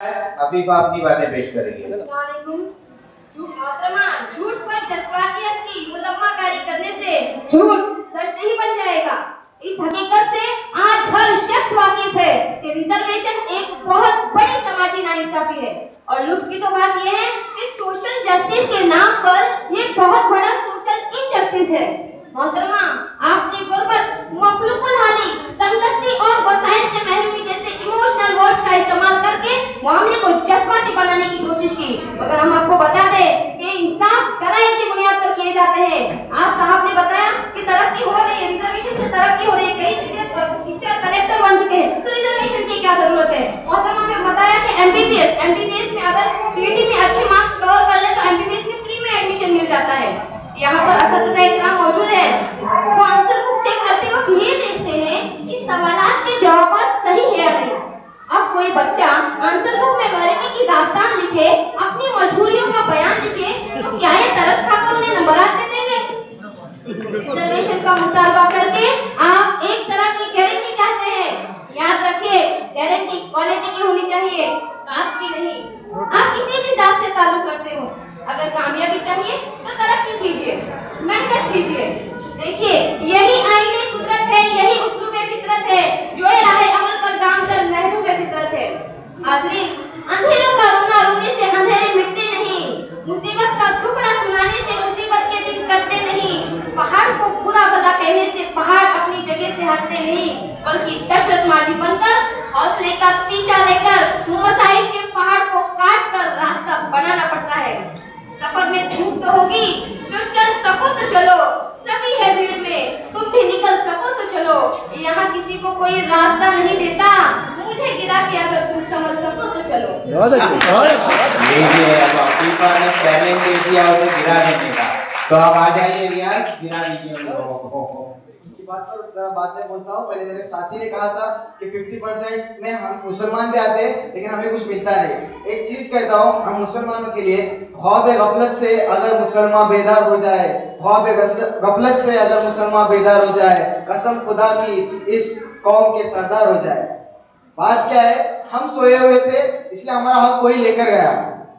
अफीफा अपनी बातें पेश करेंगे। झूठ झूठ पर जज्बातियत की मुलम्माकारी करने से झूठ? सच नहीं बन जाएगा। इस हकीकत से आज हर शख्स वाकिफ है कि रिजर्वेशन एक बहुत बड़ी समाजी नाइंसाफी है। और लुत्फ की तो बात यह है कि सोशल जस्टिस के नाम पर ये बहुत बड़ा सोशल इनजस्टिस है। मोहतरमा आपने गुर्बत मखलूकुल हाली तंगदस्ती और वसाइल से महरूमी जैसे इमोशनल वर्ड्स का इस्तेमाल करके मामले को जज्बाती बनाने की कोशिश की। मगर हम आपको बता दें कि इंसाफ दलाइल की बुनियाद पर किए जाते हैं। आप साहब ने बताया कि तरक्की हो रही है रिजर्वेशन से तरक्की हो रही है। कई टीचर कलेक्टर बन चुके हैं। तो रिजर्वेशन की क्या ज़रूरत है? मोहतरमा ने बताया कि एमबीबीएस एमबीबीएस में अगर सीईटी में अच्छे मार्क्स कवर कर ले तो एमबीबीएस में फ्री में एडमिशन मिल जाता है। यहाँ पर असतदा इकराम मौजूद है। वो आंसर बुक चेक करते वक्त ये देखते हैं कि सवाल के जवाब सही है या नहीं। अब कोई बच्चा आंसर बुक में गरीबी की दास्तान लिखे अपनी मजबूरियों का बयान लिखे तो क्या ये तरस खाकर उन्हें नंबर दे देंगे रिजर्वेशन का मुतालबा करके आप एक तरह की गारंटी चाहते हैं याद रखिए गारंटी क्वालिटी की होनी चाहिए कास्ट की नहीं आप किसी भी जात से ताल्लुक रखते हो अगर कामयाबी चाहिए तो तरक्की कीजिए मेहनत कीजिए देखिए यही आईने कुदरत है यही उसलूब फितरत है जो ये राह अमल पर काम कर महबूब फितरत है हाजरीन अंधेरों का रोना रोने से अंधेरे मिटते नहीं मुसीबत का टुकड़ा सुनाने से मुसीबत के दिन कटते नहीं पहाड़ को बुरा भला कहने से पहाड़ अपनी जगह से हटते नहीं बल्कि दशरथ माजी बनकर हौसले का तीशा लेकर मसाइब के पहाड़ को काट कर रास्ता बनाना पड़ता है सफ़र में धूप तो होगी जो चल सको तो चलो सभी है भीड़ में तुम भी निकल सको तो चलो यहाँ किसी को कोई रास्ता नहीं देता मुझे गिरा के अगर तुम समझ सको तो चलो बहुत अच्छे बहुत अब ने चैलेंज दे दिया उसे गिरा देने का तो अब आ जाइए रियाज गिरा दीजिए बात बोलता हूँ पहले मेरे साथी ने कहा था कि 50 परसेंट में हम मुसलमान भी आते हैं लेकिन हमें कुछ मिलता नहीं एक चीज़ कहता हूँ अगर मुसलमान बेदार हो जाए गफलत से अगर मुसलमान बेदार हो जाए कसम खुदा की इस कौम के सरदार हो जाए बात क्या है? हम सोए हुए थे, इसलिए हमारा हक कोई लेकर गया।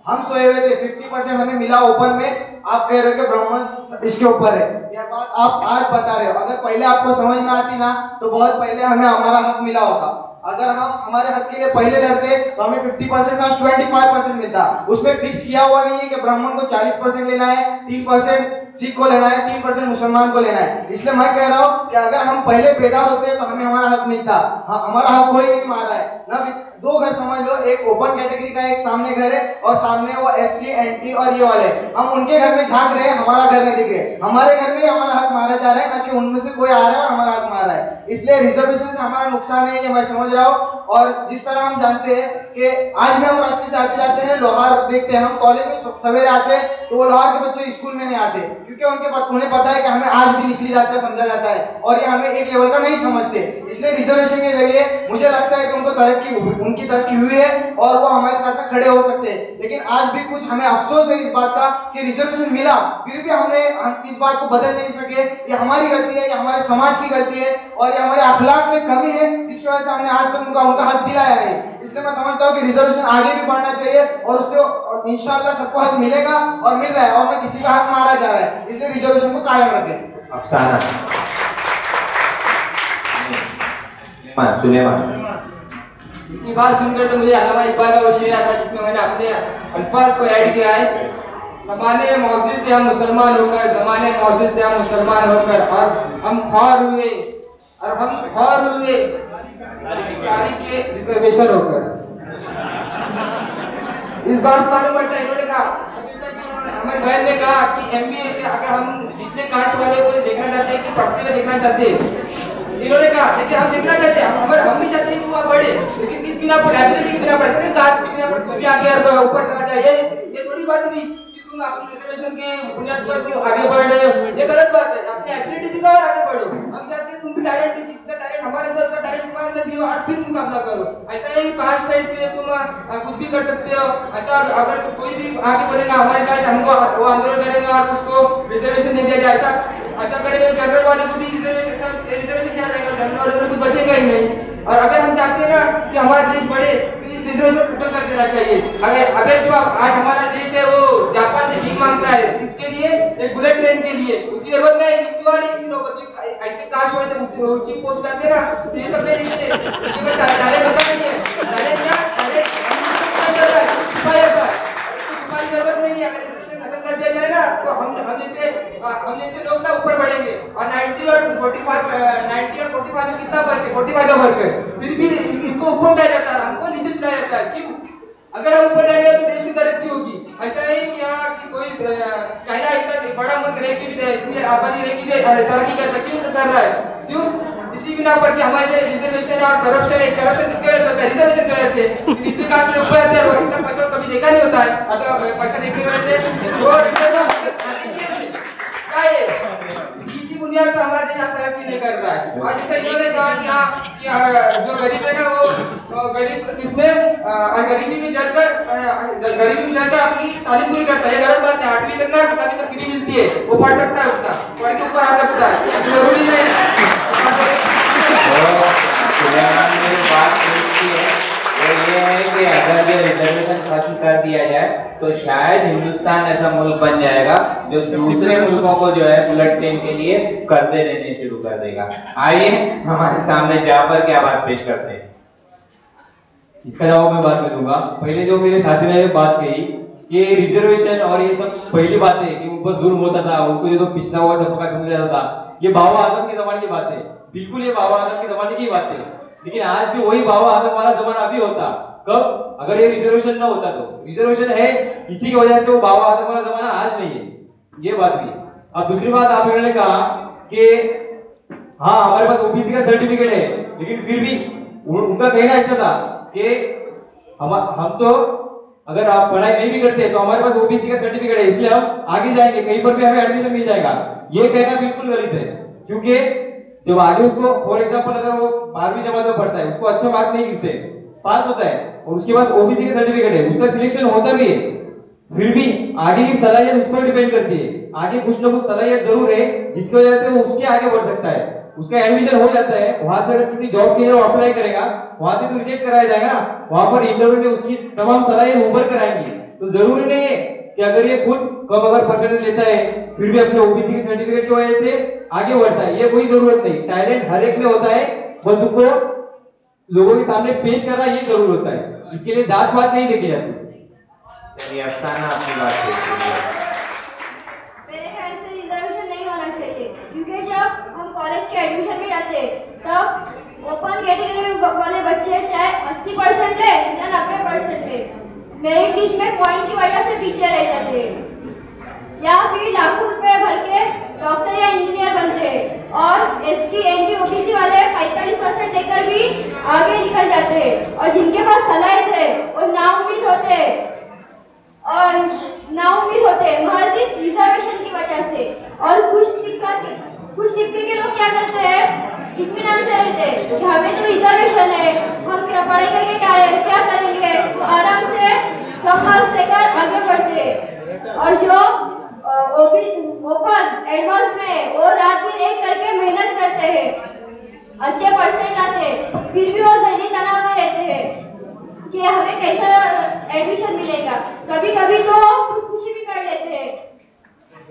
हम सोए हुए थे 50 परसेंट हमें मिला ओपन में। आप कह रहे हो कि ब्राह्मण इसके ऊपर है। यह बात आप आज बता रहे हो। अगर पहले आपको समझ में आती ना तो बहुत पहले हमें हमारा हक मिला होता। अगर हम हमारे हक के लिए पहले लड़ते तो हमें 50 परसेंट का 25 परसेंट मिलता। उसमें फिक्स किया हुआ नहीं है कि ब्राह्मण को 40 परसेंट लेना है तीन परसेंट सिख को लेना है तीन परसेंट मुसलमान को लेना है। इसलिए मैं कह रहा हूँ कि अगर हम पहले बेदार होते हैं तो हमें हमारा हक मिलता हाँ, हमारा हक कोई नहीं मार रहा है। ना दो घर समझ लो एक ओपन कैटेगरी का एक सामने घर है और सामने वो एस सी एन टी और ये वाले। हम उनके घर में झाँक रहे हैं हमारा घर में दिख रहे। हमारे घर में हमारा हक मारा जा रहा है ना कि उनमें से कोई आ रहा है और हमारा हक मार रहा है। इसलिए रिजर्वेशन से हमारा नुकसान है ये मैं समझ रहा हूँ। और जिस तरह हम जानते हैं कि आज भी हम रास्ते से आते जाते हैं, लोहार देखते हैं, हम कॉलेज में सवेरे आते हैं तो वो लोहार के बच्चे स्कूल में नहीं आते, क्योंकि उनके पत- उन्हें पता है कि हमें आज भी निचली जात का समझा जाता है और ये हमें एक लेवल का नहीं समझते। इसलिए रिजर्वेशन के ज़रिए मुझे लगता है कि उनको तरक्की उनकी तरक्की हुई है और वो हमारे साथ में खड़े हो सकते हैं। लेकिन आज भी कुछ हमें अफसोस है इस बात का कि रिजर्वेशन मिला, फिर भी हमने इस बात को बदल नहीं सके। ये हमारी गलती है, ये हमारे समाज की गलती है और ये हमारे अखलाक में कमी है, जिसकी वजह से हमने आज तक उनका उनका हक दिलाया नहीं। इसलिए मैं समझता हूँ कि रिजर्वेशन आगे भी बढ़ना चाहिए और उससे इंशाल्लाह सबको हक मिलेगा और मिल रहा है और न किसी का हक मारा जा रहा है। इसलिए रिजर्वेशन को कायम रखें। अफसाना सुलेमान बात सुनकर तो मुझे अलामा इकबाल का वो शेर आता है जिसमें मैंने अपने अल्फाज को ऐड किया है। जमाने में मौजूद थे हम मुसलमान होकर जमाने में मौजूद थे हम मुसलमान होकर और हम ख्वार हुए और हम ख्वार हुए। तारीख के रिजर्वेशन होकर। इस बात से मालूम पड़ता है इन्होंने कहा हमारे बहन ने कहा कि एमबीए से अगर हम इतने कास्ट वाले को देखना चाहते हैं कि पढ़ते हुए देखना चाहते हैं इन्होंने कहा लेकिन हम देखना चाहते हैं हमारे हम भी चाहते हैं कि वो बढ़े लेकिन किस बिना पर एबिलिटी के बिना पर कास्ट के बिना पर सभी आगे ऊपर चला जाए ये ये थोड़ी बात हुई। तुम अपने बुनियाद पर आगे बढ़ रहे हो? ये गलत बात है। अपनी तुम भी करो ऐसा ही कास्ट भी कर सकते हो। ऐसा अगर कोई भी आगे बोलेगा, हमारे हमको आंदोलन करेंगे और उसको रिजर्वेशन जाए। ऐसा करेंगे जनरल वाले को भी रिजर्वेशन जाएगा जनरल वाले को तो ही नहीं। और अगर हम चाहते हैं ना कि हमारा देश बढ़े इस इस खत्म कर देना चाहिए। अगर अगर जो आज हमारा देश है वो जापान से भीख माँगता है, इसके लिए एक बुलेट ट्रेन के लिए, उसकी ज़रूरत नहीं क्यों आ रही इसी नौबत ऐसे काश वाले ऊँची पोस्ट आते ना तो ये सब नहीं लिखते क्योंकि टैलेंट होता नहीं है। टैलेंट क्या? टैलेंट छुपा जाता है छुपा जाता है। इसको छुपाने की ज़रूरत नहीं है दिया जाए ना तो हम हम जैसे हम जैसे लोग ना ऊपर बढ़ेंगे। और 90 और 45 90 और 45 में कितना फ़र्क है? 45 का फ़र्क है। फिर भी इनको ऊपर उठाया जाता है। हमको नीचे जाता है क्यों? अगर हम ऊपर जाएँगे तो देश की तरक्की होगी? ऐसा नहीं कि हाँ कि कोई चाइना इतना बड़ा मुल्क रह के भी इतनी आबादी रह के भी तरक्की करता क्यों कर रहा है? क्यों? इसी बिना पर कि हमारे रिजर्वेशन और करप्शन है करप्शन किसकी वजह से होता है? रिजर्वेशन की वजह से। निचले कास्ट में ऊपर आते हैं इतना पैसा कभी देखा नहीं होता है। अगर पैसा देखने की वजह से वो रिजर्वेशन क्या है इसी तो हमारा देश आज तरक्की नहीं कर रहा है। और जैसे इन्होंने कहा कि हाँ जो गरीब है ना वो गरीब इसमें गरीबी में जलकर गरीबी में जलकर अपनी तालीम पूरी करता है। गलत बात है, आठवीं तक ना तभी सब फ्री मिलती है। वो पढ़ सकता है उतना पढ़ के ऊपर आ सकता है ज़रूरी नहीं सुलेमान ने जो बात पेश की है वो ये है कि अगर ये रिजर्वेशन खत्म कर दिया जाए तो शायद हिंदुस्तान ऐसा मुल्क बन जाएगा जो दूसरे मुल्कों को जो है बुलेट ट्रेन के लिए कर्जे देने शुरू कर देगा। आइए, हमारे सामने जाफ़र क्या बात पेश करते हैं। इसका जवाब मैं में दूँगा। पहले जो मेरे साथी ने बात कही, ये रिजर्वेशन और ये सब पहली बात है कि ऊपर जुल्म होता था, उनको जो तो पिछड़ा हुआ तबका समझा जाता था। ये बाबा आदम के जमाने की बात है। बिल्कुल ये बाबा आदम के जमाने की बात है। लेकिन आज भी वही बाबा आदम वाला जमाना अभी होता। कब? अगर ये रिजर्वेशन ना होता तो। रिजर्वेशन है, इसी की वजह से वो बाबा आदम वाला जमाना आज नहीं है। ये बात भी अब दूसरी बात, आप लोगों ने कहा कि हाँ हमारे पास ओबीसी का सर्टिफिकेट है, लेकिन फिर भी उन- उनका कहना ऐसा था कि हम हम तो अगर आप पढ़ाई नहीं भी करते तो हमारे पास ओबीसी का सर्टिफिकेट है, इसलिए हम आगे जाएँगे, कहीं पर भी हमें एडमिशन मिल जाएगा। ये कहना बिल्कुल गलत है, क्योंकि जब आगे उसको फॉर एग्ज़ाम्पल अगर वो बारहवीं जमात में पढ़ता है, उसको अच्छा मार्क नहीं गिरते पास होता है और उसके पास ओबीसी का सर्टिफिकेट है। उसका सिलेक्शन होता भी है। फिर भी आगे की सलाहियत उस पर डिपेंड करती है। आगे कुछ ना कुछ सलाहियत ज़रूर है, जिसकी वजह से वो उसके आगे बढ़ सकता है। उसका एडमिशन हो जाता है। वहाँ से अगर किसी जॉब के लिए वो अप्लाई करेगा, वहाँ से तो रिजेक्ट कराया जाएगा ना। वहाँ पर इंटरव्यू में उसकी तमाम सलाहियत उभर कर आएँगी तो ज़रूरी नहीं है कि अगर ये खुद कम अगर परसेंटेज लेता है, फिर भी अपने ओबीसी के सर्टिफिकेट की वजह से आगे बढ़ता है। ये कोई ज़रूरत नहीं। टैलेंट हर एक में होता है। बस उसको लोगों के सामने पेश करना ये ज़रूर होता है। इसके लिए जात पात नहीं देखी जाती। चलिए अफसाना अपनी बात मेरे ख्याल से रिजर्वेशन नहीं होना चाहिए। क्योंकि जब हम कॉलेज के एडमिशन में जाते तब ओपन कैटेगरी वाले बच्चे चाहे 80 परसेंट ले या 90 परसेंट ले मेरिट लिस्ट में पॉइंट की वजह से पीछे रह जाते या फिर लाखों रुपए भर के डॉक्टर या इंजीनियर बनते और S T N T OBC वाले 45 परसेंट लेकर भी आगे निकल जाते हैं और जिनके पास सलाहियत है, वो नाउमीद होते हैं। और नाउमीद होते हैं। महज रिजर्वेशन की वजह से। और कुछ दिक्कत, कुछ डिब्बे के लोग क्या करते हैं? इत्मीनान से रहते हैं। कि हमें तो रिजर्वेशन है। हम क्या करके क्या क्या करेंगे? तो आराम से कम मार्क्स लेकर आगे बढ़ते हैं। और जो ओपी ओपन एडवांस में वो रात दिन एक करके मेहनत करते हैं। अच्छे परसेंट लाते फिर भी वो जहनी तनाव में रहते हैं कि हमें कैसा एडमिशन मिलेगा। कभी कभी तो खुदकुशी भी कर लेते हैं।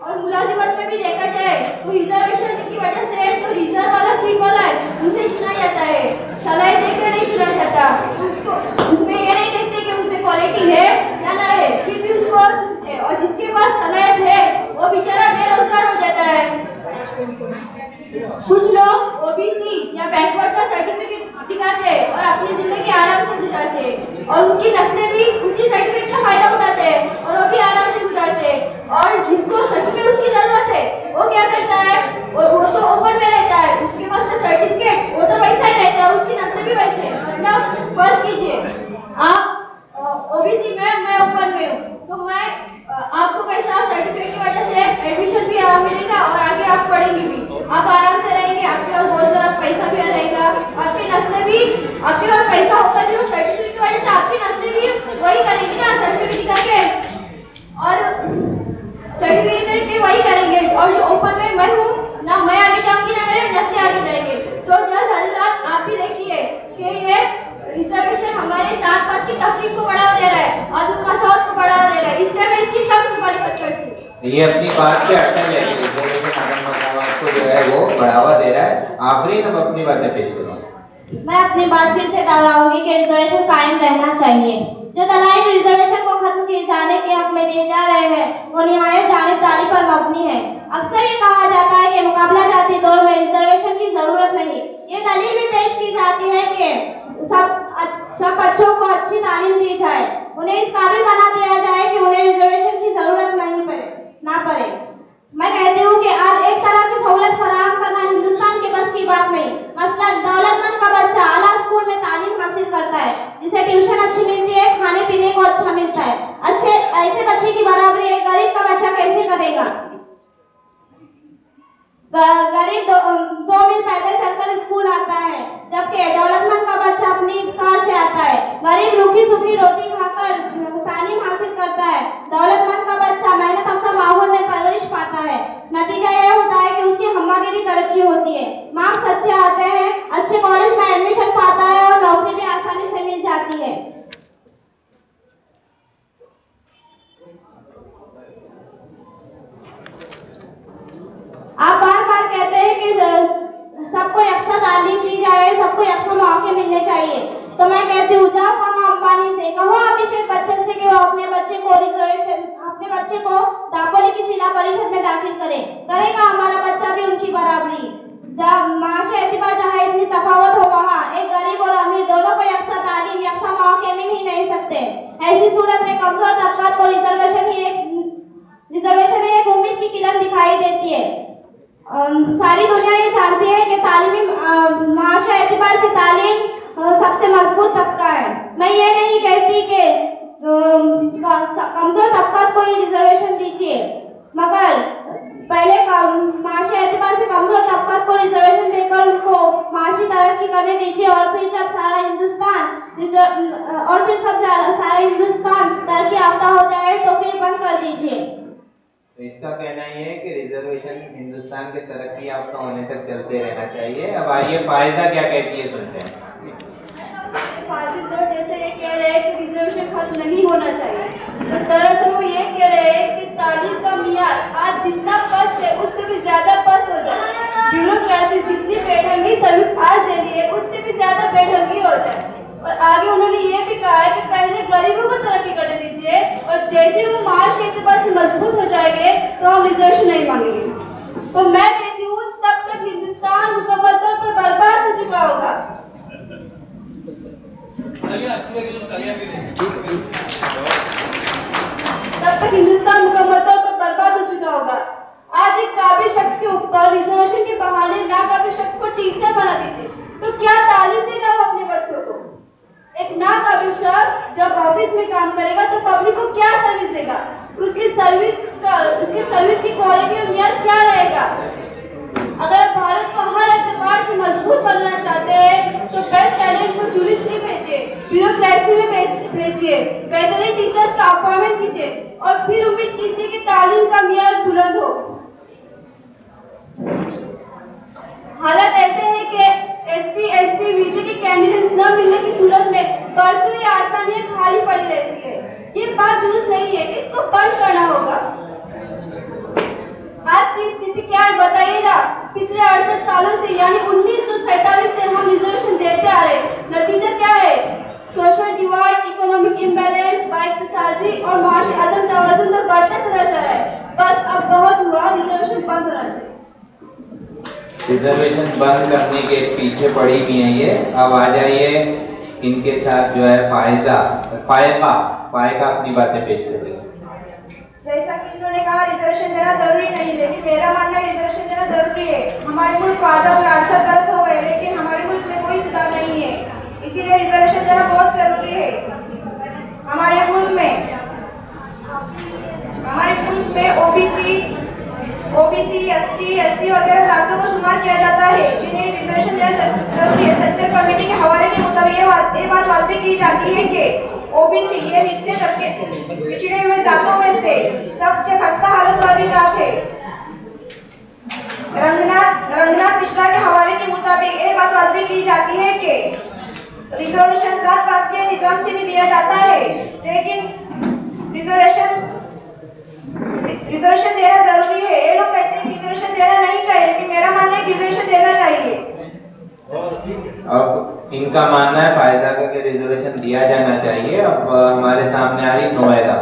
और मुलाजिमत में भी देखा जाए तो रिजर्वेशन की वजह से जो रिज़र्व वाला सीट वाला है, उसे चुना जाता है। सलाह देकर नहीं चुना जाता। उसको, उसमें ये नहीं देखते कि उसमें क्वालिटी है या ना है। फिर भी उसको चुनते हैं। और जिसके पास सलाहियत है, वो बेचारा बेरोजगार हो जाता है। कुछ लोग ओबीसी या बैकवर्ड का सर्टिफिकेट दिखाते हैं और अपनी ज़िंदगी आराम से गुजारते हैं। और उनकी नस्लें भी उसी सर्टिफिकेट का फ़ायदा उठाते हैं और वो भी आराम से गुजारते हैं। और जिसको सच में उसकी ज़रूरत है, वो क्या करता है? और वो तो ओपन में रहता है, उसके पास तो सर्टिफिकेट, वो तो वैसा ही रहता है, उसकी नस्लें भी वैसे मतलब फ़र्ज़ कीजिए, आप ओबीसी में मैं ओपन में हूँ तो मैं अ, आपको कैसा सर्टिफिकेट की वजह से एडमिशन भी आ, मिलेगा और आगे आप पढ़ेंगे भी आप आराम से रहेंगे आपके पास बहुत ज़रा पैसा भी रहेगा आपकी नस्लें भी आपके पास पैसा होकर भी वो सर्टिफिकेट की वजह से आपकी नस्लें भी वही करेंगी ना सर्टिफिकेट दिखा के और सर्टिफिकेट ये अपनी बात पे अटल है कि रिजर्वेशन आदम मकामात को जो है वो बढ़ावा दे रहा है आखिरी अब अपनी बातें पेश करो मैं अपनी बात फिर से दोहराऊँगी कि रिजर्वेशन कायम रहना चाहिए। जो दलाइल रिजर्वेशन को खत्म किए जाने के हक में दिए जा रहे हैं, वो निहायत जानबदारी पर मबनी है। अक्सर ये कहा जाता है कि मुकाबला जाती दौर में रिजर्वेशन की ज़रूरत नहीं। ये दलील भी पेश की जाती है कि सब सब बच्चों को अच्छी तालीम दी जाए। उन्हें इस काबिल बना दिया जाए कि उन्हें रिजर्वेशन की ज़रूरत नहीं पड़े, ना पड़े। मैं कहती हूँ कि आज एक तरह की सहूलत फराहम करना हिंदुस्तान के बस की बात नहीं मसला दौलतमंद का बच्चा आला स्कूल में तालीम हासिल करता है, जिसे ट्यूशन अच्छी मिलती है, खाने पीने को अच्छा मिलता है। अच्छे, ऐसे बच्चे की बराबरी एक गरीब का बच्चा कैसे करेगा? गरीब दो, दो मील पैदल चलकर स्कूल आता है जबकि दौलतमंद का बच्चा अपनी कार से आता है। गरीब रूखी सूखी रोटी खाकर तालीम हासिल करता है। दौलतमंद का बच्चा मेहनत अफसर माहौल में परवरिश पाता है। नतीजा यह होता है कि उसकी हम्मागिरी तरक्की होती है। मार्क्स अच्छे आते हैं अच्छे कॉलेज में एडमिशन पाता है और भी आसानी से मिल जाती है आप बार बार कहते हैं कि स- सबको यकसा तालीम दी जाए सबको यकसा मौके मिलने चाहिए तो मैं कहती हूँ जाओ कहो अंबानी से कहो अभिषेक बच्चन से कि वो अपने बच्चे को रिजर्वेशन अपने बच्चे को दापोली की जिला परिषद में दाखिल करे करेगा हमारा बच्चा भी उनकी बराबरी जहाँ माशे एतबार जहाँ इतनी तफावत हो वहाँ एक गरीब और अमीर दोनों को यकसा तालीम यकसा मौके मिल ही नहीं सकते ऐसी सूरत में कमज़ोर तबका को रिजर्वेशन ही एक रिजर्वेशन ही एक उम्मीद की किरण दिखाई देती है अम, सारी दुनिया ये जानती है कि तालीमी माशा एतबार से तालीम अ, सबसे मज़बूत तबका है मैं ये नहीं कहती कि अम, क- कमज़ोर तबका को ही रिजर्वेशन दीजिए मगर पहले माशा एतबार से कमज़ोर तबका को रिजर्वेशन देकर उनको माशी तरक्की करने दीजिए और फिर जब सारा रिज़र्व और फिर सब जा- सारा हिंदुस्तान तरक्की याफ्ता हो जाए तो फिर बंद कर दीजिए। तो इसका कहना ये है कि रिजर्वेशन हिंदुस्तान के तरक्की याफ्ता होने तक चलते रहना चाहिए। अब आइए फायजा क्या कहती है सुनते हैं। फाजिल दो जैसे ये कह रहे हैं कि रिजर्वेशन खत्म नहीं होना चाहिए। तो दरअसल वो ये कह रहे हैं कि तालीम का मियार आज जितना पस्त है उससे भी ज़्यादा पस्त हो जाए। ब्यूरोक्रेसी जितनी बेढंगी सर्विस आज दे रही है उससे भी ज़्यादा बेढंगी हो जाए। और आगे उन्होंने ये भी कहा है कि पहले गरीबों को तरक्की करने दीजिए, और जैसे वो महाशय के पास मज़बूत हो जाएँगे तो हम रिजर्वेशन नहीं मांगेंगे। तो मैं कहती हूँ, तब तक हिंदुस्तान मुकम्मल तौर पर बर्बाद हो चुका होगा। तब तक हिंदुस्तान मुकम्मल तौर पर बर्बाद हो चुका होगा। आज एक काबिल शख्स के ऊपर रिजर्वेशन के बहाने नाकाबिल शख्स को टीचर बना दीजिए। तो क्या तालीम देगा वो अपने बच्चों को? एक नाकाबिल शख्स जब ऑफ़िस में काम करेगा तो पब्लिक को क्या सर्विस देगा? उसकी सर्विस का, उसकी सर्विस की क्वालिटी और मियार क्या रहेगा? अगर भारत को हर एतबार से मज़बूत बनाना चाहते हैं तो बेस्ट टैलेंट को जुडिशरी भेजिए ब्यूरोक्रेसी में भेजिए, बेहतरीन टीचर्स का अपॉइंटमेंट कीजिए और फिर उम्मीद कीजिए कि तालीम का मियार बुलंद हो। हालत ऐसे है कि S T S C VJ के कैंडिडेट्स न मिलने की सूरत में बरसों ये आसानियाँ खाली पड़ी रहती है। ये बात दुरुस्त नहीं है इसको बंद करना होगा। आज की स्थिति क्या है बताइए ना पिछले अड़सठ सालों से, यानी उन्नीस सौ सैतालीस से हम रिजर्वेशन देते आ रहे। नतीजा क्या है? सोशल डिवाइड इकोनॉमिक इम्बैलेंस बाइकसाजी और माशी तवज्जुह तो बढ़ता चला जा रहा है। बस अब बहुत हुआ रिजर्वेशन बंद होना चाहिए। रिजर्वेशन बंद करने के पीछे पड़ी भी है ये। अब आ जाइए इनके साथ जो है फायजा, फायका फायका अपनी बातें पेश करेगी जैसा कि इन्होंने कहा, रिजर्वेशन देना ज़रूरी नहीं, लेकिन मेरा मानना है रिजर्वेशन देना ज़रूरी है। हमारे मुल्क को आज़ाद अड़सठ बरस हो गए, लेकिन हमारे मुल्क में कोई सुधार नहीं है। इसीलिए रिजर्वेशन देना बहुत ज़रूरी है। हमारे मुल्क में, हमारे मुल्क में ओबीसी ओबीसी एसटी एससी वगैरह जातियों को शुमार किया जाता है, जिन्हें रिजर्वेशन देना ज़रूरी है सेंट्रल कमेटी के हवाले के मुताबिक ये बात ये बात वाजे की जाती है कि ओबीसी ये निचले तबके पिछड़े हुए जातों में से सबसे खस्ता हालत वाली जात है। रंगनाथ रंगनाथ मिश्रा के हवाले के मुताबिक ये बात वाजे की जाती है कि रिजर्वेशन जात पात के निज़ाम से भी दिया जाता है, लेकिन रिजर्वेशन रिजर्वेशन देना ज़रूरी है। ये लोग कहते हैं रिजर्वेशन देना नहीं चाहिए लेकिन मेरा मानना है रिजर्वेशन देना चाहिए। अब इनका मानना है फ़ायदा का रिजर्वेशन दिया जाना चाहिए। अब हमारे सामने आ रही नोएडा।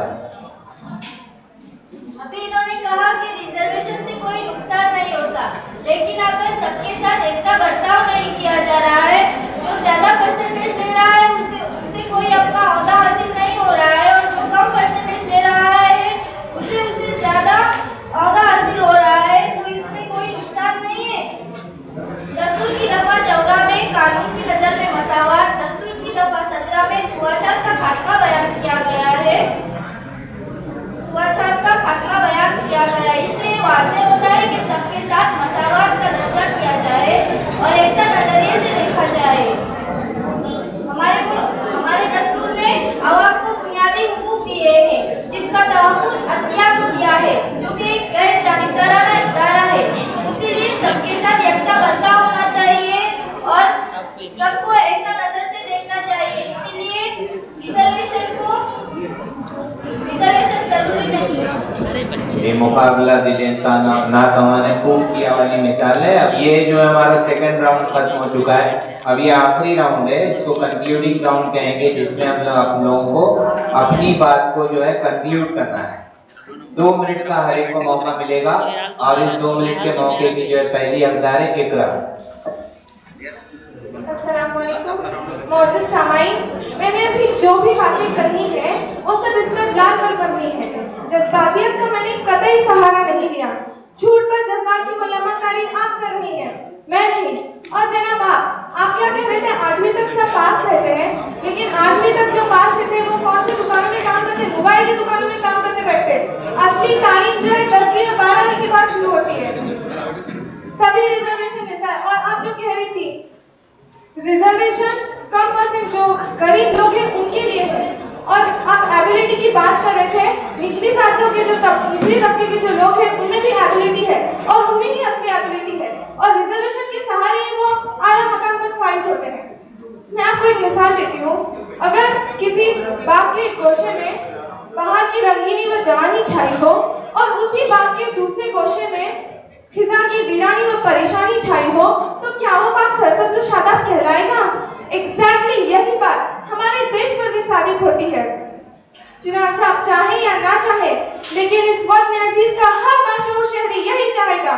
ये मुकाबला दिले ना कमाने खूब किया वाली मिसाल है अब ये जो है हमारा सेकंड राउंड खत्म हो चुका है। अब ये आखिरी राउंड है, इसको कंक्लूडिंग राउंड कहेंगे, जिसमें हम लोग आप लोगों को अपनी बात को जो है कंक्लूड करना है। दो मिनट का हर एक को मौका मिलेगा और इस दो मिनट के मौके की जो है पहली हकदार है इकरा मोजिद मैंने अभी जो भी बातें कही हैं, वो सब इस्तदलाल पर बननी है। जज्बातियत का मैंने कतई सहारा नहीं लिया। झूठ पर जज्बात की मलमाकारी आप कर रही हैं। मैं नहीं। और जनाब, आप आप क्या कह रहे थे आठवीं तक सब पास रहते हैं। लेकिन आठवीं तक जो पास रहते हैं, वो कौन सी दुकानों में काम करते मोबाइल की दुकानों में काम करते बैठते असली तालीम जो है, दसवीं और बारहवीं के बाद शुरू होती है। तभी रिजर्वेशन मिलता है। और आप जो कह रही थी रिजर्वेशन कम परसेंट जो गरीब लोग हैं, उनके लिए है। और आप एबिलिटी की बात कर रहे थे, निचली जातियों के जो तब, निचली तबके के जो लोग हैं, उनमें भी एबिलिटी है और उनमें ही असली एबिलिटी है। और रिजर्वेशन के सहारे ही वो आला मकान तक फाइज होते हैं। मैं आपको एक मिसाल देती हूँ। अगर किसी बाग के गोशे में बाहर की रंगीनी व जवानी छाई हो और उसी बाग के दूसरे गोशे में फिजा की वीरानी व परेशानी छाई हो तो क्या वो बात सरसब्ज शादाब कहलाएगा? एग्जैक्टली exactly यही बात हमारे देश में भी साबित होती है। चुनाचा आप चाहे या ना चाहे, लेकिन इस वक्त अज़ीज़ का हर मशहूर शहरी यही चाहेगा।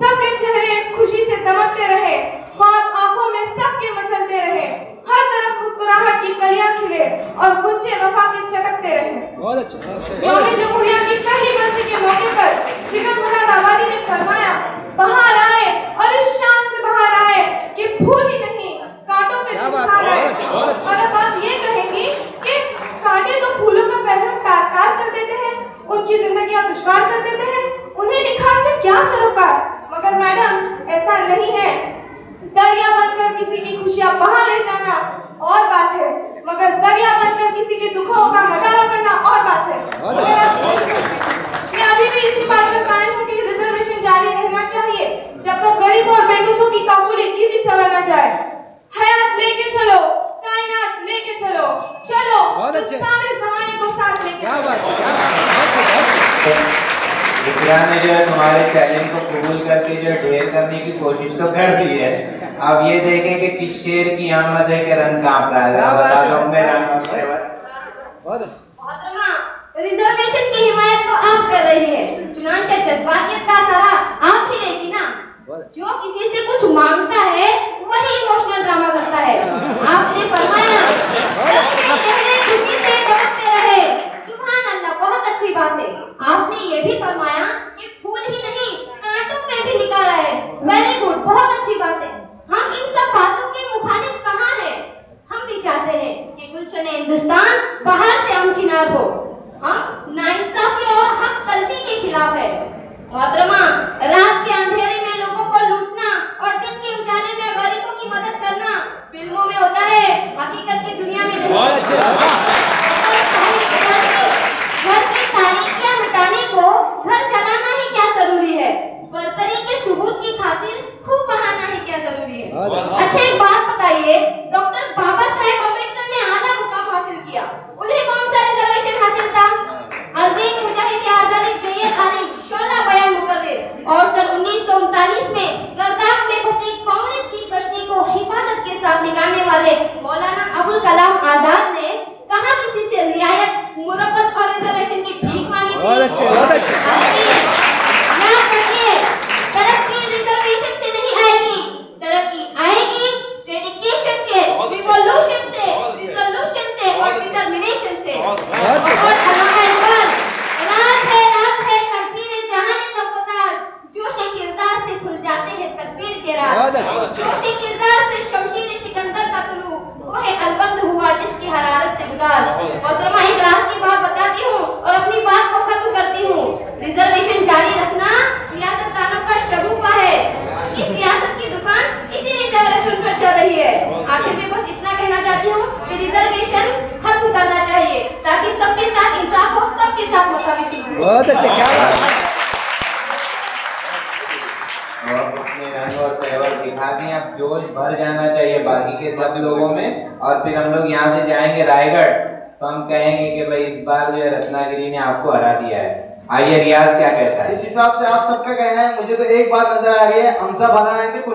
सबके चेहरे खुशी से दमकते रहे ख्वाब आँखों में सबके मचलते रहे। हर तरफ़ मुस्कुराहट की कलियाँ खिले और गुच्छे वफा के चटकते रहे। बहुत अच्छा। जमहूरिया की पहली बरसी के मौके पर जिगर मुराद आबादी ने फरमाया बाहर आए और इस शान से बाहर आए कि फूल ही नहीं कांटों पे है, बहुत अच्छा, अच्छा। और अब आप ये कहेंगी कि कांटे तो फूलों का तार तार कर देते हैं उनकी ज़िंदगी दुश्वार कर देते हैं उन्हें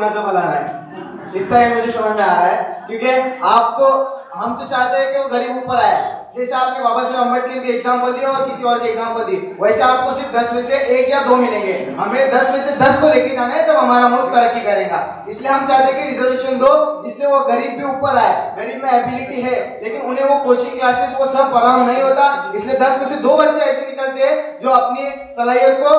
कुणाचा भला नाही इतना ही मुझे समझ में आ रहा है, क्योंकि आप तो हम तो चाहते हैं कि वो गरीब ऊपर आए। जैसे आपके बाबा साहेब अंबेडकर की एग्ज़ाम्पल दिया और किसी और की एग्ज़ाम्पल दी, वैसे आपको सिर्फ़ दस में से एक या दो मिलेंगे। हमें दस में से दस को लेके जाना है, तब हमारा मुल्क तरक्की करेगा। इसलिए हम चाहते हैं कि रिजर्वेशन दो, जिससे वो गरीब भी ऊपर आए। गरीब में एबिलिटी है, लेकिन उन्हें वो कोचिंग क्लासेस वो सब फराहम नहीं होता। इसलिए दस में से दो बच्चे ऐसे निकलते हैं, जो अपनी सलाहियत को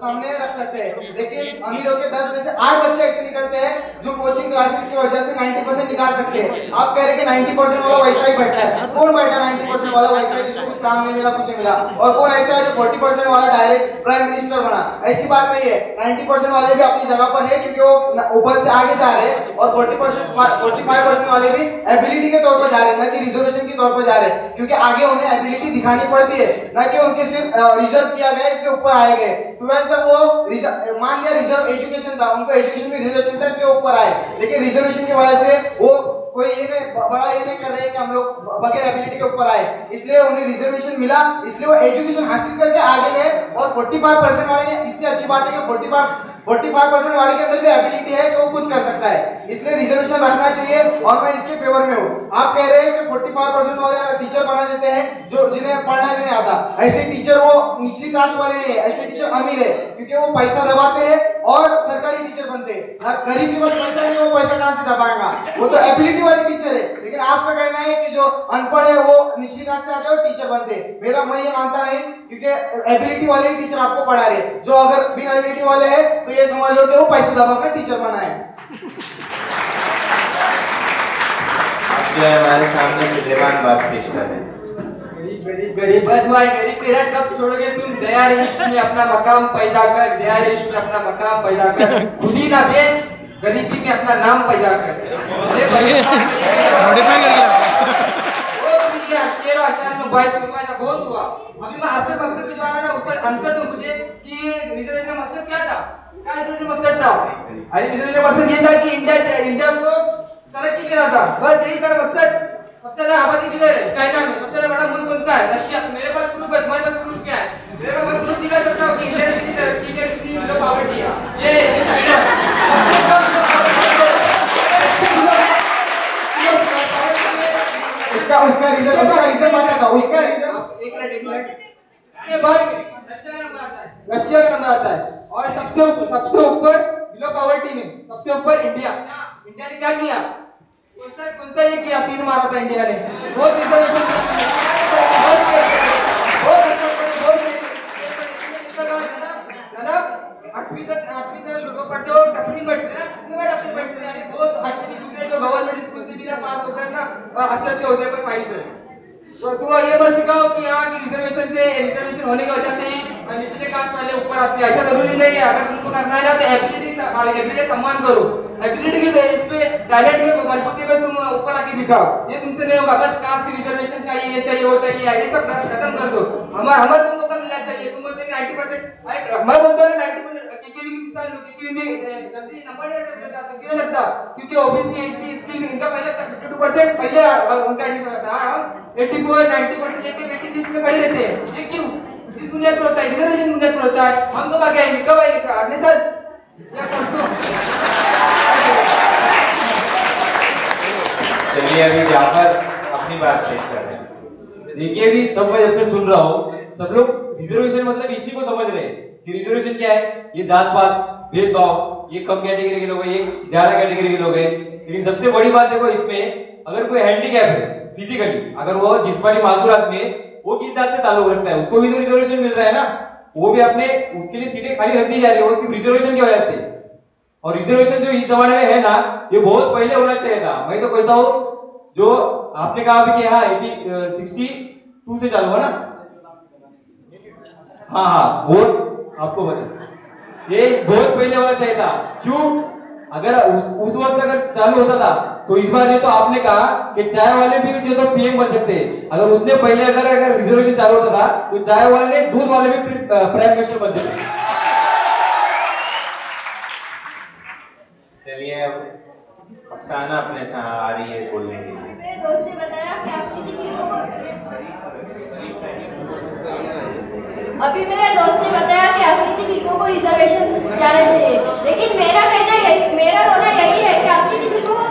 सामने रख सकते हैं। लेकिन अमीरों के दस में से आठ बच्चे ऐसे निकलते हैं, जो कोचिंग क्लासेस की वजह से 90 परसेंट निकाल सकते हैं। आप कह रहे हैं कि 90 परसेंट वाला वैसा ही बैठा है। कौन बैठा 90 परसेंट वाला वैसा है जिसको कुछ काम नहीं मिला, कुछ नहीं मिला। और कौन ऐसा है जो 40 परसेंट वाला डायरेक्ट प्राइम मिनिस्टर बना? ऐसी बात नहीं है। 90 परसेंट वाले भी अपनी जगह पर है क्योंकि वो न- ऊपर से आगे जा रहे हैं और 40 परसेंट 45 परसेंट वाले भी एबिलिटी के तौर पर जा रहे हैं, ना कि रिजर्वेशन के तौर पर जा रहे हैं। क्योंकि आगे उन्हें एबिलिटी दिखानी पड़ती है, ना कि उनके सिर्फ़ रिज़र्व किया गया इसके ऊपर आए गए। ट्वेल्थ तक वो मान लिया रिज़र्व एजुकेशन था, उनको एजुकेशन में रिजर्वेशन था, इसके ऊपर आए। लेकिन रिजर्वेशन की वजह से वो कोई ये नहीं बड़ा ये नहीं कर रहे कि हम लोग बगैर एबिलिटी के ऊपर आए। इसलिए उन्हें रिजर्वेशन मिला। इसलिए वो एजुकेशन हासिल करके आगे गए और 45 परसेंट वाले ने इतनी अच्छी बात है कि 45 45 परसेंट वाले के अंदर भी एबिलिटी है तो वो कुछ कर सकता है। इसलिए रिजर्वेशन रखना चाहिए और मैं इसके फेवर में हूँ। आप कह रहे हैं कि 45 परसेंट वाले टीचर बना देते हैं, जो जिन्हें पढ़ना नहीं आता। ऐसे टीचर वो निचली कास्ट वाले नहीं है, ऐसे टीचर अमीर है, क्योंकि वो पैसा दबाते हैं और सरकारी टीचर बनते हैं। गरीब के पास पैसा नहीं वो पैसा कहाँ से दबाएगा वो तो एबिलिटी वाले टीचर है। लेकिन आपका कहना है कि जो अनपढ़ है, वो निचली कास्ट से आते हैं और टीचर बनते हैं। मेरा मैं ये मानता नहीं, क्योंकि एबिलिटी वाले टीचर आपको पढ़ा रहे जो अगर बिना एबिलिटी वाले है तो ये समझ लो कि वो पैसे दबाकर टीचर बना है जो है हमारे सामने सुलेमान बात पेश कर रहे गरीब गरीब गरीब बस भाई गरीब तेरा कब छोड़ोगे तुम? दया में अपना मकाम पैदा कर दया में अपना मकाम पैदा कर। खुद ही ना बेच गरीबी में अपना नाम पैदा कर अरे भाई मॉडिफाई कर दिया बहुत हुई है शेर आशान में बाईस रुपए का बहुत हुआ अभी मैं असल मकसद जो आ रहा ना उसका आंसर दो मुझे कि रिजर्वेशन का मकसद क्या था क्या रिजर्वेशन मकसद था अरे पिछले मकसद ये था कि इंडिया इंडिया को तरक्की देना था। बस यही था मकसद सबसे ज़्यादा आबादी किधर है चाइना में सबसे ज़्यादा बड़ा मुल्क कौन सा है रशिया मेरे पास प्रूफ है तुम्हारे पास प्रूफ क्या है मेरे पास प्रूफ दिखा सकता हूँ कि इंडिया में कितनी तरक्की है कितनी लो पॉवर्टी है ये ये चाइना सबसे कम उसका उसका रीजन उसका रीजन बताता हूँ उसका रीजन एक मिनट एक मिनट के बाद रशिया का नंबर आता है रशिया का नंबर आता है और सबसे ऊपर सबसे ऊपर बिलो पॉवर्टी में सबसे ऊपर इंडिया इंडिया ने क्या किया कौन सा कौन सा ये किया तीन मारा था इंडिया ने बहुत रिजर्वेशन बहुत बहुत अच्छा पढ़े बहुत जनाब आठवीं तक आठवीं तक लोग पढ़ते हो टफलिंग बैठते हैं ना कितनी बार टफलिंग बैठते हैं यानी बहुत अच्छे भी दूसरे जो गवर्नमेंट स्कूल से भी ना पास होकर ना अच्छे अच्छे, होते पर फाइज है तो ये मत सिखाओ कि यहाँ की रिजर्वेशन से रिजर्वेशन होने की वजह से ही निचले कास्ट वाले ऊपर आते हैं ऐसा ज़रूरी नहीं है। अगर तुमको करना है तो एबिलिटी एबिलिटी सम्मान करो। एबिलिटी के बेस पे टैलेंट के मजबूती पे तुम ऊपर आके दिखाओ। ये तुमसे नहीं होगा बस कास्ट की रिजर्वेशन चाहिए ये चाहिए वो चाहिए ये सब खत्म कर दो। हमारा हमारा तुमको कब मिलना चाहिए? तुम बोलते हैं 90% मैं बोलता हूँ 90% केकेवी की किसान लोग केकेवी में अ, नंबर नहीं लगता सब क्यों लगता? क्योंकि ओबीसी एसटी में इनका पहले 52% पहले उनका एडमिशन होता था हाँ। 84 90% लेके वेटिंग लिस्ट में खड़े रहते हैं। ये क्यों? किस बुनियाद पर होता है रिजर्वेशन बुनियाद पर होता है। हम कब आगे आएँगे? कब आएँगे? अगले साल चलिए, अभी जाफ़र अपनी बात पेश कर रहे हैं। देखिए, अभी सब मैं जब से सुन रहा हूँ, सब लोग रिजर्वेशन मतलब इसी को समझ रहे हैं कि रिजर्वेशन क्या है? ये जात पात भेदभाव, ये कम कैटेगरी के लोग हैं, ये ज़्यादा कैटेगरी के लोग हैं। लेकिन सबसे बड़ी बात देखो इसमें, अगर कोई हैंडीकैप है फिजिकली अगर वो जिस्मानी माजूर आदमी है वो किस जात से ताल्लुक रखता है, उसको भी तो रिजर्वेशन मिल रहा है ना? वो भी अपने, उसके लिए सीटें खाली रख दी जा रही है सिर्फ़ रिजर्वेशन की वजह से। और रिजर्वेशन जो इस जमाने में है ना, ये बहुत पहले होना चाहिए था। मैं तो कहता हूँ, जो आपने कहा अभी कि हाँ एटी सिक्सटी टू से चालू है ना? हाँ हाँ वो आपको बचा ये बहुत पहले होना चाहिए था। क्यों? अगर उस उस वक्त अगर चालू होता था तो इस बार ये तो आपने कहा कि चाय वाले भी जो तो पीएम बन सकते हैं। अगर उतने पहले अगर अगर रिजर्वेशन चालू होता था तो चाय वाले दूध वाले भी प्राइम मिनिस्टर बनते थे चलिए अब अफसाना अपने साथ आ रही है बोलने के लिए। मेरे दोस्त ने बताया कि अपनी दीदियों को अभी मेरे दोस्त ने बताया कि अपनी दीदियों को रिजर्वेशन जाना चाहिए। लेकिन मेरा कहना यही मेरा रोना यही है कि अपनी दीदियों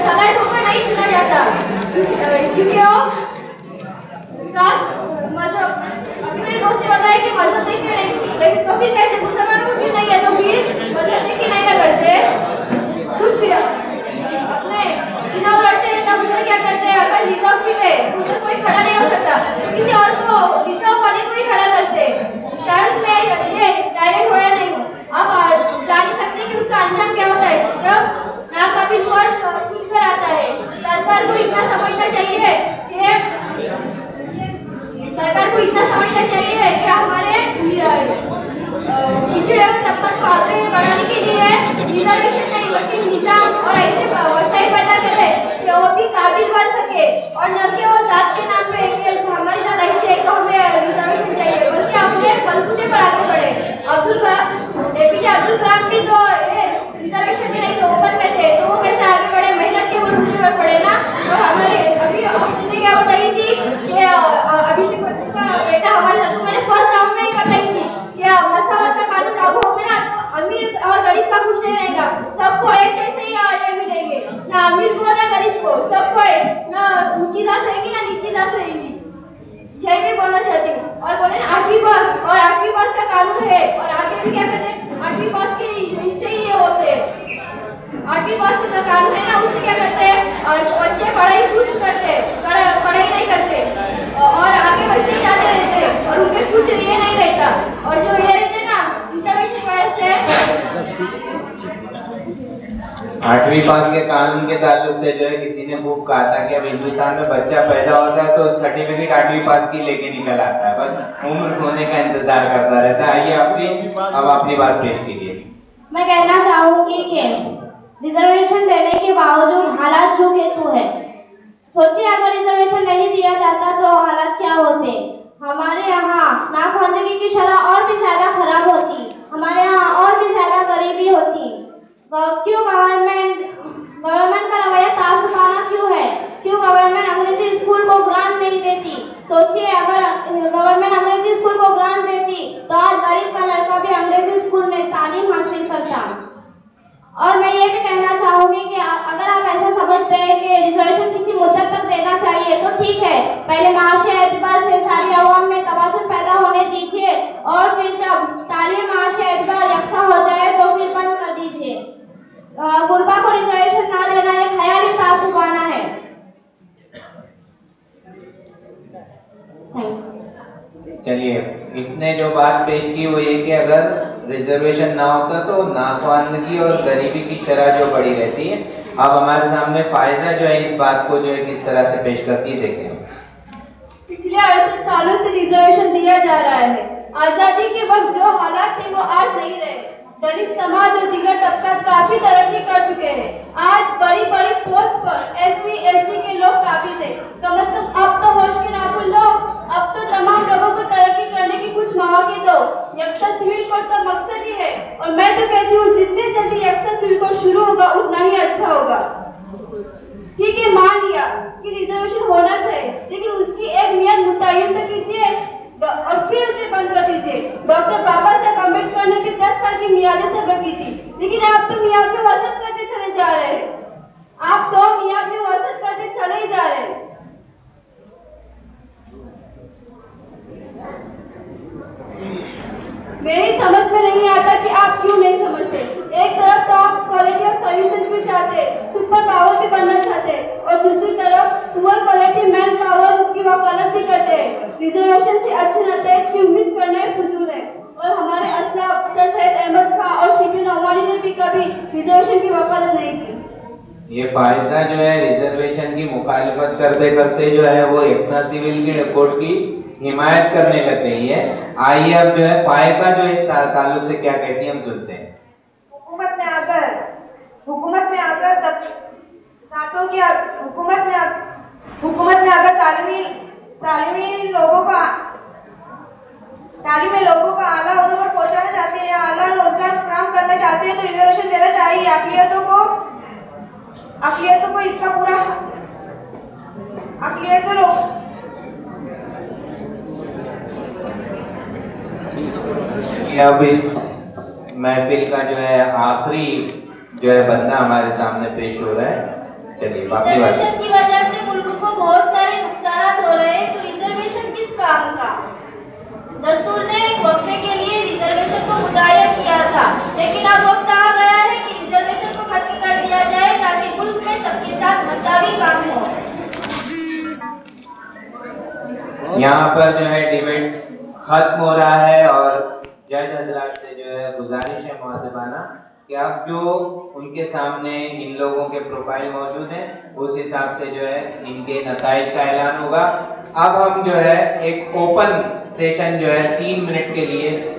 भी होकर नहीं चुना जाता। क्योंकि वो विकास मज़हब अभी मेरे दोस्त ने बताया कि मज़हब देख के नहीं तो फिर कैसे मुसलमानों को क्यों नहीं है? तो फिर मज़हब देख के नहीं ना करते। कुछ भी अपने चुनाव लड़ते हैं, तब उधर क्या करते हैं? अगर रिज़र्व सीट है तो उधर कोई खड़ा नहीं हो सकता। तो किसी और को रिज़र्व वाले को ही खड़ा करते चाहे उसमें ये डायरेक्ट हो या नहीं हो। आ- जान सकते हैं कि उसका अंजाम क्या होता है। जब नाकाबिल छूट कर आता है सरकार को इतना समझना चाहिए कि सरकार को इतना समझना चाहिए कि हमारे अ, पिछड़े हुए तबका को आगे बढ़ाने के लिए रिजर्वेशन नहीं बल्कि निज़ाम और ऐसे वसाइल पैदा करे कि वो भी काबिल बन सके और न कि वो जात के नाम पे कि हमारी जात ऐसी है तो हमें रिजर्वेशन चाहिए बल्कि अपने बलबूते पर आगे बढ़े अब्दुल कलाम एपीजे अब्दुल कलाम भी तो रिजर्वेशन में नहीं तो ओपन में थे तो वो कैसे आगे बढ़े मेहनत के बलबूते पर पड़े ना तो हमारे अभी आपने क्या बताई थी कि अ, अभिषेक बच्चन का बेटा हमारे साथ तो मैंने फ़र्स्ट राउंड में ही बताई थी कि मसावत का कानून लागू हो गया ना तो अमीर और गरीब का कुछ नहीं रहेगा सबको एक जैसे ही ये मिलेंगे ना अमीर को ना गरीब को सबको एक ना ऊँची जात रहेगी। ना नीची जात यही मैं बोलना चाहती हूँ। और बोले आठवीं पास, और आठवीं पास का कानून है। और आगे भी क्या कहते हैं? आठवीं पास के इससे ही ये होते हैं। आठवीं पास का कानून है ना, उससे क्या करते हैं? बच्चे पढ़ाई सुस्त करते हैं पढ़ाई नहीं करते अ, और आगे वैसे ही जाते रहते हैं और उनके कुछ ये नहीं रहता और जो ये रहते हैं ना रिजर्वेशन की वजह से आठवीं पास के कानून के ताल्लुक से जो है किसी ने खूब कहा था कि अब हिंदुस्तान में बच्चा पैदा होता है तो सर्टिफिकेट आठवीं पास की लेके निकल आता है। बस उम्र होने का इंतज़ार करता रहता है। आइए अपनी अब अपनी बात पेश कीजिए। मैं कहना चाहूँगी कि रिजर्वेशन देने के बावजूद हालात जो हेतु है। सोचिए, अगर रिजर्वेशन नहीं दिया जाता तो हालात क्या होते? हमारे यहाँ नाकबंदगी की शरह और भी ज़्यादा खराब होती। हमारे यहाँ और भी ज़्यादा गरीबी होती। क्यों गवर्नमेंट गवर्नमेंट का रवैया तासुबाना क्यों है? क्यों गवर्नमेंट अंग्रेज़ी स्कूल को ग्रांट नहीं देती? सोचिए, अगर गवर्नमेंट अंग्रेज़ी स्कूल को ग्रांट देती तो आज गरीब का लड़का भी अंग्रेज़ी स्कूल में तालीम हासिल करता। और मैं ये भी कहना चाहूँगी कि अगर आप ऐसा समझते हैं कि रिजर्वेशन किसी मुद्दत तक देना चाहिए तो ठीक है। पहले माशी एतबार से सारी अवाम में तवाजुन पैदा होने दीजिए और फिर जब तालीम माशी एतबार यकसा हो जाए तो फिर बंद कर दीजिए अ, गुरबा को रिजर्वेशन ना देना एक ख्याली तासुबाना है थैंक यू चलिए इसने जो बात पेश की वो ये कि अगर रिजर्वेशन ना होता तो नाखवानगी और गरीबी की शरह जो बड़ी रहती है अब हमारे सामने फायजा जो है इस बात को जो है किस तरह से पेश करती है, देखें। पिछले अड़सठ सालों से रिजर्वेशन दिया जा रहा है। आज़ादी के वक्त जो हालात थे वो आज नहीं रहे। दलित समाज और दिग्गर तबका काफ़ी तरक्की कर चुके हैं। आज बड़ी बड़ी पोस्ट पर एससी एसटी के लोग काफ़ी हैं। कम अज कम अब तो होश के नाखून लो। अब तो तमाम लोगों को तरक्की करने की कुछ मौके दो। यकता सिविल कोर्ट का मकसद ही है। और मैं तो कहती हूँ, जितने जल्दी यकता सिविल कोर्ट शुरू होगा, उतना ही अच्छा होगा। ठीक है, मान लिया कि रिजर्वेशन होना चाहिए, लेकिन उसकी एक नियत मुतयन तो कीजिए। और फिर उसे बंद कर दीजिए। डॉक्टर बाबा साल की मियाद सब्र की थी। लेकिन आप तो मियाद में वसत करते चले जा रहे हैं। आप तो मियाद में वसत करते चले जा रहे हैं। मेरी समझ में नहीं आता कि आप क्यों नहीं समझते। एक तरफ़ तो आप क्वालिटी ऑफ़ सर्विसेज़ भी चाहते सुपर पावर भी बनना चाहते और दूसरी तरफ़ पुअर क्वालिटी मैन पावर की वकालत भी करते हैं। रिजर्वेशन से अच्छे नतज की उम्मीद करना फजूल है। और हमारे असला अफसर सैयद अहमद खान और शिबिर नौमानी ने भी कभी रिजर्वेशन की वकालत नहीं की। ये फ़ायदा जो है रिजर्वेशन की मुखालिफत करते करते जो है वो एक्सा सिविल की रिपोर्ट की हिमायत करने लग गई है। आइए अब जो है फ़ायदा जो इस ताल्लुक से क्या कहती है हम सुनते हैं। हुकूमत में आकर हुकूमत में आकर तब सातों की हुकूमत में हुकूमत में आकर तालीमी तालीमी लोगों का तालीमी लोगों का आला उहदों पर पहुंचाना चाहते हैं आला रोज़गार फराम करना चाहते हैं तो रिजर्वेशन देना चाहिए अकलियतों को। अकलियतों को इसका पूरा अकलियतों लोग अब इस महफिल का जो है आखिरी जो है बंदा हमारे सामने पेश हो रहा है चलिए बाकी बात की वजह से मुल्क को बहुत सारे नुकसान हो रहे हैं तो रिजर्वेशन किस काम का? दस्तूर ने एक वक्फे के लिए रिजर्वेशन को मुतयन किया था। लेकिन अब वक्त आ गया है कि रिजर्वेशन को खत्म कर दिया जाए ताकि मुल्क में सबके साथ मसावी काम हो। यहाँ पर जो है डिबेट खत्म हो रहा है और जय हजरात गुजारिश है मुहतबाना कि आप जो उनके सामने इन लोगों के प्रोफ़ाइल मौजूद हैं, उस हिसाब से जो है इनके नतज का ऐलान होगा। अब हम जो है एक ओपन सेशन जो है तीन मिनट के लिए